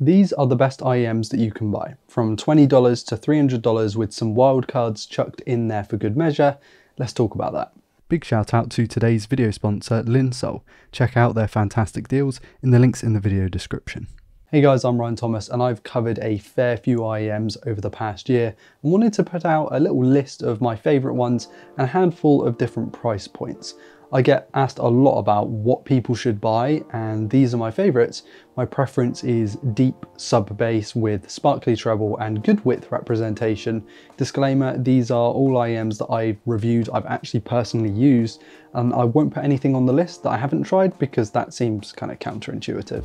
These are the best IEMs that you can buy, from $20 to $300 with some wildcards chucked in there for good measure. Let's talk about that. Big shout out to today's video sponsor, Linsoul. Check out their fantastic deals in the links in the video description. Hey guys, I'm Ryan Thomas and I've covered a fair few IEMs over the past year and wanted to put out a little list of my favourite ones and a handful of different price points. I get asked a lot about what people should buy and these are my favourites. My preference is deep sub bass with sparkly treble and good width representation. Disclaimer, these are all IEMs that I've reviewed, I've actually personally used and I won't put anything on the list that I haven't tried because that seems kind of counterintuitive.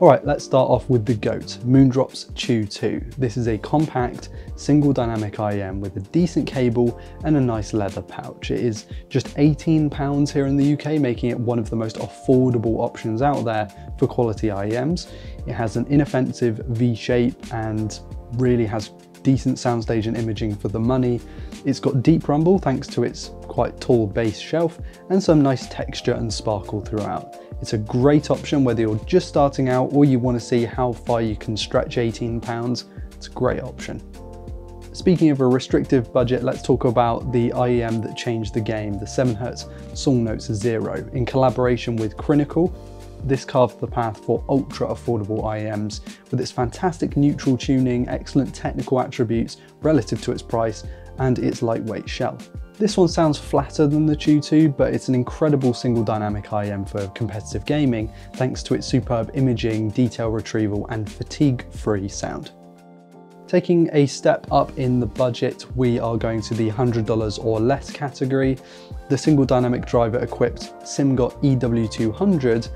Alright, let's start off with the GOAT, Moondrops Chu 2. This is a compact, single dynamic IEM with a decent cable and a nice leather pouch. It is just £18 here in the UK, making it one of the most affordable options out there for quality IEMs. It has an inoffensive V shape and really has decent soundstage and imaging for the money. It's got deep rumble thanks to its quite tall bass shelf and some nice texture and sparkle throughout. It's a great option whether you're just starting out or you want to see how far you can stretch 18 pounds. It's a great option. Speaking of a restrictive budget, let's talk about the IEM that changed the game, the 7Hz Salnotes Zero. In collaboration with Crinacle, this carved the path for ultra affordable IEMs with its fantastic neutral tuning, excellent technical attributes relative to its price, and its lightweight shell. This one sounds flatter than the Chu 2, but it's an incredible single dynamic IEM for competitive gaming thanks to its superb imaging, detail retrieval and fatigue-free sound. Taking a step up in the budget, we are going to the $100 or less category. The single dynamic driver equipped SIMGOT EW200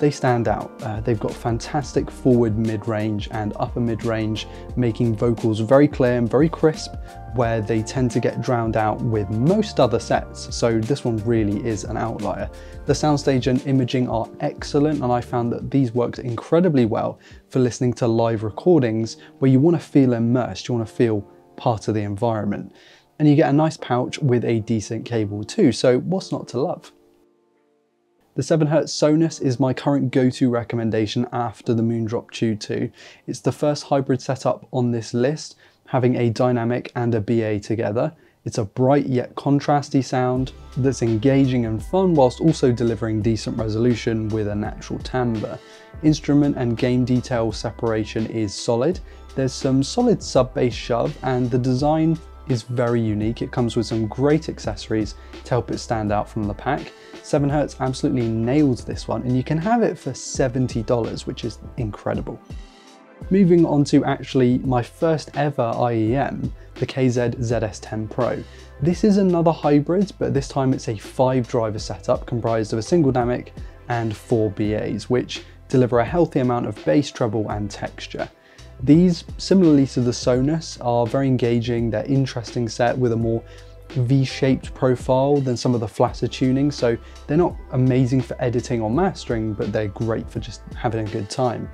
they stand out. Uh, they've got fantastic forward mid-range and upper mid-range, making vocals very clear and very crisp, where they tend to get drowned out with most other sets, so this one really is an outlier. The soundstage and imaging are excellent, and I found that these worked incredibly well for listening to live recordings where you want to feel immersed, you want to feel part of the environment. And you get a nice pouch with a decent cable too, so what's not to love? The 7Hz Sonus is my current go-to recommendation after the Moondrop Chu 2. It's the first hybrid setup on this list, having a dynamic and a BA together. It's a bright yet contrasty sound that's engaging and fun whilst also delivering decent resolution with a natural timbre. Instrument and game detail separation is solid. There's some solid sub-bass shove and the design is very unique. It comes with some great accessories to help it stand out from the pack. 7Hz absolutely nailed this one and you can have it for $70, which is incredible. Moving on to actually my first ever IEM, the KZ ZS10 Pro. This is another hybrid, but this time it's a five driver setup comprised of a single dynamic and four BAs, which deliver a healthy amount of bass, treble and texture. These, similarly to the Sonus, are very engaging, they're interesting set with a more V-shaped profile than some of the flatter tuning, so they're not amazing for editing or mastering, but they're great for just having a good time.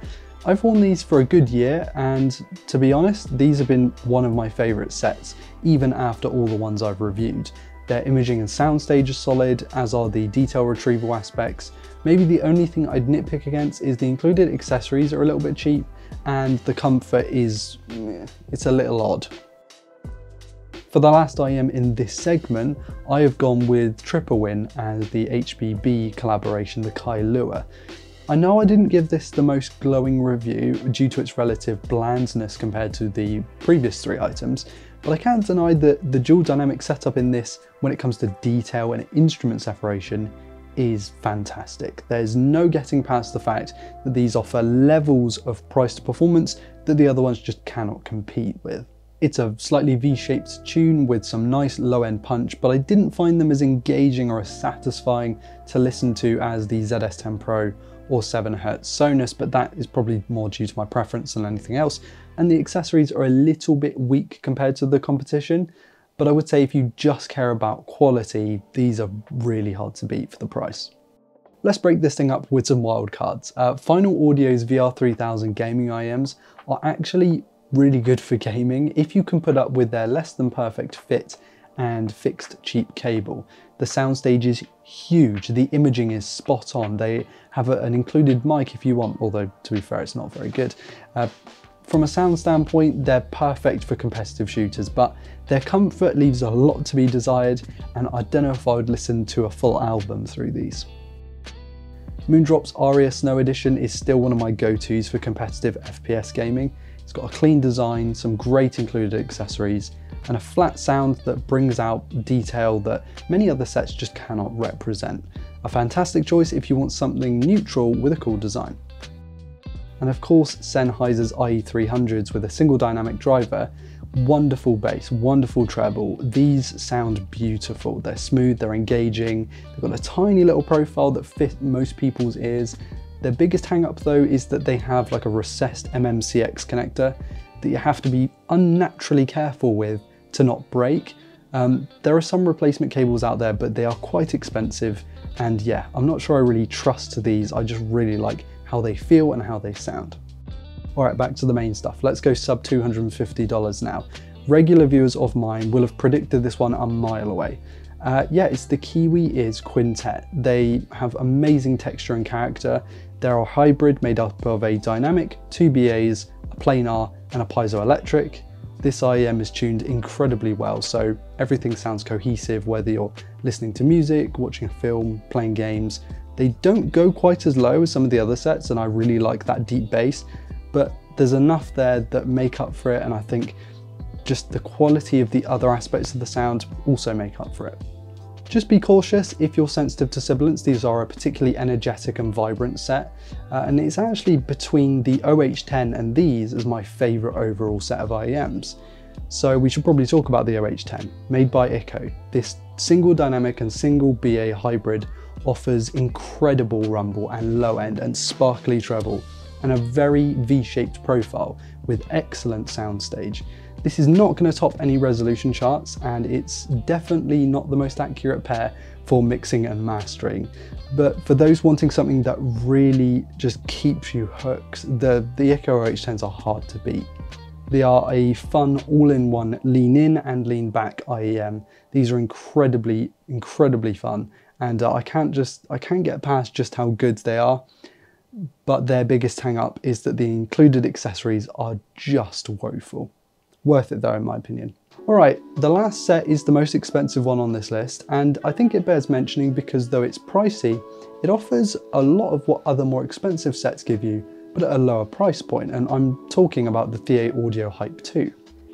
I've worn these for a good year, and to be honest, these have been one of my favourite sets, even after all the ones I've reviewed. Their imaging and soundstage are solid, as are the detail retrieval aspects. Maybe the only thing I'd nitpick against is the included accessories are a little bit cheap, and the comfort is, it's a little odd. For the last IEM in this segment, I have gone with Tripowin as the HBB collaboration, the Kailua. I know I didn't give this the most glowing review due to its relative blandness compared to the previous three items, but I can't deny that the dual dynamic setup in this, when it comes to detail and instrument separation, is fantastic. There's no getting past the fact that these offer levels of price to performance that the other ones just cannot compete with. It's a slightly V-shaped tune with some nice low-end punch, but I didn't find them as engaging or as satisfying to listen to as the ZS10 Pro or 7Hz Sonus, but that is probably more due to my preference than anything else. And the accessories are a little bit weak compared to the competition, but I would say if you just care about quality, these are really hard to beat for the price. Let's break this thing up with some wildcards. Uh, Final Audio's VR3000 gaming IEMs are actually really good for gaming if you can put up with their less than perfect fit and fixed cheap cable. The soundstage is huge, the imaging is spot on. They have a, an included mic if you want, although to be fair, it's not very good. Uh, from a sound standpoint, they're perfect for competitive shooters, but their comfort leaves a lot to be desired, and I don't know if I would listen to a full album through these. Moondrop's Aria Snow Edition is still one of my go-tos for competitive FPS gaming. It's got a clean design, some great included accessories, and a flat sound that brings out detail that many other sets just cannot represent. A fantastic choice if you want something neutral with a cool design. And of course Sennheiser's IE300s with a single dynamic driver wonderful bass, wonderful treble. These sound beautiful. They're smooth, they're engaging. They've got a tiny little profile that fit most people's ears. Their biggest hang up though is that they have like a recessed MMCX connector that you have to be unnaturally careful with to not break. Um, there are some replacement cables out there, but they are quite expensive. And yeah, I'm not sure I really trust these. I just really like how they feel and how they sound. All right, back to the main stuff. Let's go sub $250 now. Regular viewers of mine will have predicted this one a mile away. Uh, yeah, it's the Kiwi Ears Quintet. They have amazing texture and character. They're a hybrid made up of a dynamic, two BAs, a planar, and a piezoelectric. This IEM is tuned incredibly well, so everything sounds cohesive whether you're listening to music, watching a film, playing games. They don't go quite as low as some of the other sets, and I really like that deep bass, but there's enough there that make up for it and I think just the quality of the other aspects of the sound also make up for it. Just be cautious if you're sensitive to sibilants, these are a particularly energetic and vibrant set, uh, and it's actually between the OH10 and these as my favourite overall set of IEMs. So we should probably talk about the OH10, made by IKKO. This single dynamic and single BA hybrid offers incredible rumble and low end and sparkly treble and a very V-shaped profile with excellent soundstage. This is not going to top any resolution charts and it's definitely not the most accurate pair for mixing and mastering. But for those wanting something that really just keeps you hooked, the, the IKKO OH10s are hard to beat. They are a fun all-in-one lean in and lean back IEM. These are incredibly, incredibly fun and uh, I can't just, I can't get past just how good they are but their biggest hang up is that the included accessories are just woeful. Worth it though in my opinion. Alright, the last set is the most expensive one on this list and I think it bears mentioning because though it's pricey, it offers a lot of what other more expensive sets give you, but at a lower price point and I'm talking about the The Audio Hype 2.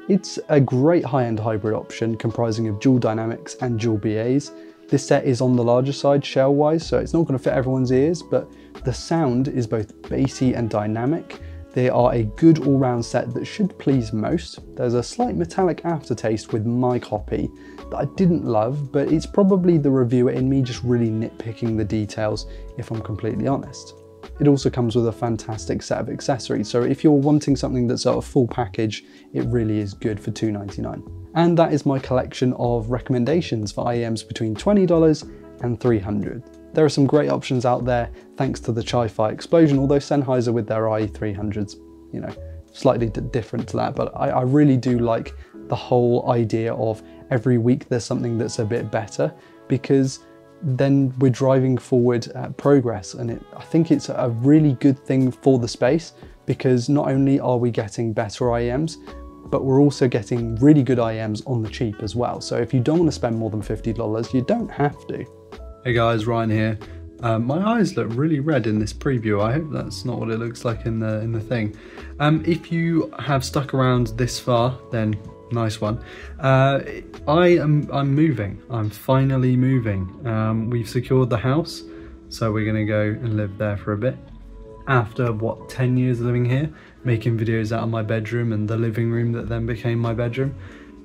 It's a great high-end hybrid option comprising of dual dynamics and dual BAs. This set is on the larger side shell-wise, so it's not going to fit everyone's ears, but the sound is both bassy and dynamic. They are a good all-round set that should please most. There's a slight metallic aftertaste with my copy that I didn't love, but it's probably the reviewer in me just really nitpicking the details if I'm completely honest. It also comes with a fantastic set of accessories, so if you're wanting something that's a full package, it really is good for $2.99. And that is my collection of recommendations for IEMs between $20 and 300 there are some great options out there thanks to the Chi-Fi explosion, although Sennheiser with their IE300s, you know, slightly different to that, but I, I really do like the whole idea of every week there's something that's a bit better because then we're driving forward uh, progress and it, I think it's a really good thing for the space because not only are we getting better IEMs, but we're also getting really good IEMs on the cheap as well. So if you don't want to spend more than $50, you don't have to. Hey guys, Ryan here. Um, my eyes look really red in this preview. I hope that's not what it looks like in the in the thing. Um, if you have stuck around this far, then nice one. Uh, I am I'm moving. I'm finally moving. Um, we've secured the house, so we're gonna go and live there for a bit. After what 10 years living here, making videos out of my bedroom and the living room that then became my bedroom.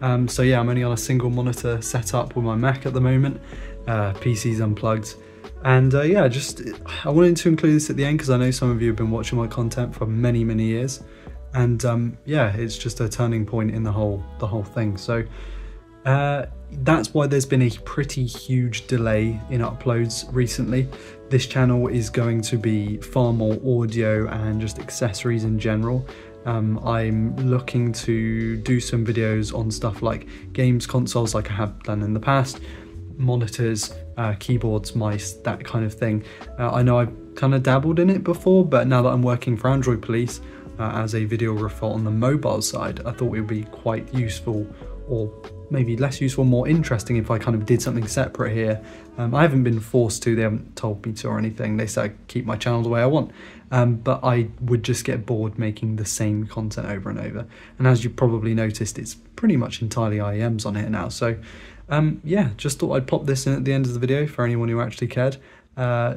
Um, so yeah, I'm only on a single monitor setup with my Mac at the moment uh, PCs unplugged. And uh, yeah, just I wanted to include this at the end because I know some of you have been watching my content for many, many years. And um, yeah, it's just a turning point in the whole the whole thing. So uh, that's why there's been a pretty huge delay in uploads recently. This channel is going to be far more audio and just accessories in general Um, I'm looking to do some videos on stuff like games consoles, like I have done in the past, monitors, uh, keyboards, mice, that kind of thing. Uh, I know I've kind of dabbled in it before, but now that I'm working for Android Police uh, as a video videographer on the mobile side, I thought it would be quite useful or maybe less useful, more interesting if I kind of did something separate here. Um, I haven't been forced to, they haven't told me to or anything. They said keep my channel the way I want. Um, but I would just get bored making the same content over and over. And as you probably noticed, it's pretty much entirely IEMs on here now. So um, yeah, just thought I'd pop this in at the end of the video for anyone who actually cared. Uh,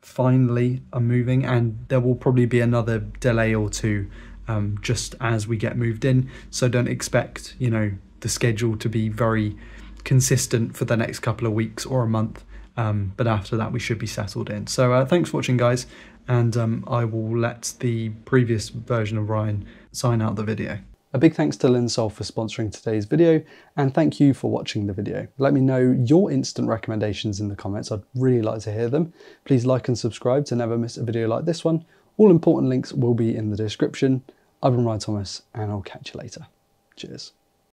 finally, I'm moving and there will probably be another delay or two um, just as we get moved in. So don't expect, you know, the schedule to be very consistent for the next couple of weeks or a month. Um, but after that, we should be settled in. So uh, thanks for watching, guys, and um, I will let the previous version of Ryan sign out the video. A big thanks to Linsoul for sponsoring today's video, and thank you for watching the video. Let me know your instant recommendations in the comments, I'd really like to hear them. Please like and subscribe to never miss a video like this one. All important links will be in the description. I've been Ryan Thomas, and I'll catch you later. Cheers.